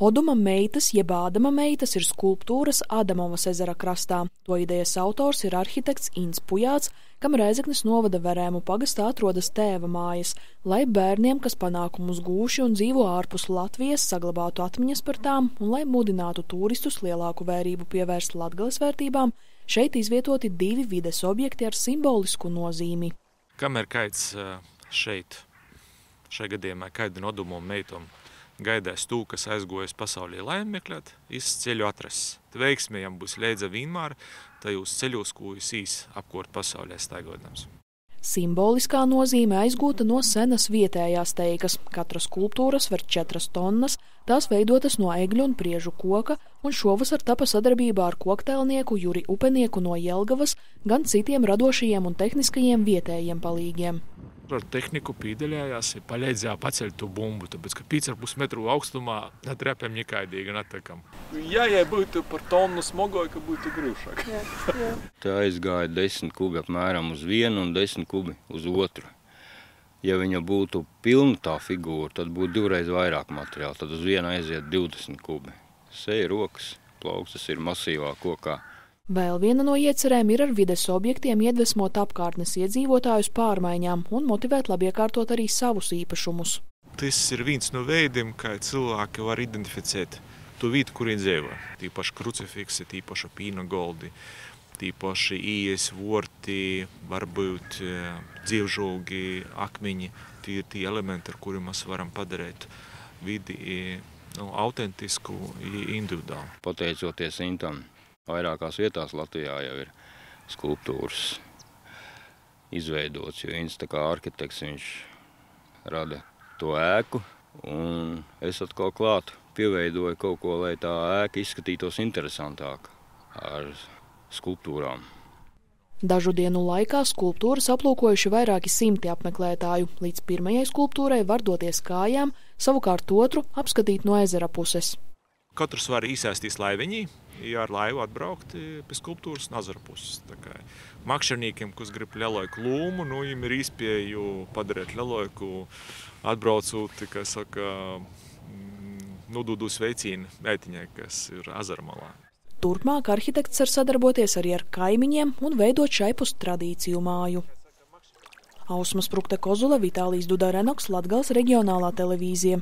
Oduma meitas jeb Ādama meitas ir skulptūras Ādamovas ezera krastā. To idejas autors ir arhitekts Ins Pujāts, kam Rēzeknes novada Verēmu pagastā atrodas tēva mājas, lai bērniem, kas panākumus gūši un dzīvo ārpus Latvijas, saglabātu atmiņas par tām un lai mudinātu turistus lielāku vērību pievērst latgales vērtībām, šeit izvietoti divi vides objekti ar simbolisku nozīmi. Kamēr kaits šeit, šajā gadījumā kaida nodumu meitom, gaidās tū, kas aizgojas pasaulē laimi meklēt, izceļu atrases. Veiksmējam būs leidza vienmēr tajos ceļos, ko jūs īs apkort pasaulē staigodams. Simboliskā nozīme aizgūta no senas vietējās teikas. Katra skulptūra sver 4 tonnas, tās veidotas no egļu un priežu koka, un šovasar tapa sadarbībā ar koktēlnieku Juri Upenieku no Jelgavas, gan citiem radošajiem un tehniskajiem vietējiem palīgiem ar tehniku pīdeļājās, palīdzēja pacelt to bumbu, tāpēc, ka 5,5 metru augstumā netrepēm nekaidīgi netekam. Ja, ja būtu par tonu smogoja, ka būtu grūšāk. Jā, jā. Tā aizgāja 10 kubi apmēram uz vienu un 10 kubi uz otru. Ja viņa būtu pilna tā figūra, tad būtu divreiz vairāk materiāla, tad uz vienu aiziet 20 kubi. Seja rokas, plaukstas ir masīvā kokā. Vēl viena no iecerēm ir ar vides objektiem iedvesmot apkārtnes iedzīvotājus pārmaiņām un motivēt labiekārtot arī savus īpašumus. Tas ir viens no veidiem, kā cilvēki var identificēt to vietu, kur viņi dzīvo. Tīpaši krucifiksi, tīpaši pīna goldi, tīpaši ielas vorti, varbūt e, dzīvžogi, akmeņi. Tie ir tie elementi, ar kuriem mēs varam padarīt vidi e, nu, autentisku, individuālu. Pateicoties Intam, Vairākās vietās Latvijā jau ir skulptūras izveidots, jo viņš kā arhitekts viņš rada to ēku, un es atkal klāt pieveidoju kaut ko, lai tā ēka izskatītos interesantāk ar skulptūrām. Dažu dienu laikā skulptūras aplūkojuši vairāki simti apmeklētāju. Līdz pirmajai skulptūrai var doties kājām, savukārt otru apskatīt no ezera puses. Katrs var īsēsties laiviņī, ja ar laivu atbraukt pie skulptūras Nazara puses. Makšķerniekiem, kas grib lielāku lūmu, nu, viņiem ir izpēju padarīt lielāku, atbraucot, kā saka, mm, nodūdu sveicienu meitiņai, kas ir Azarmalā. Turpmāk arhitekts var sadarboties arī ar kaimiņiem un veidot šaipus tradīciju māju. Ausmas Prukte Kozule, Vitālijas Duda Renoks, Latgals reģionālā televīzija.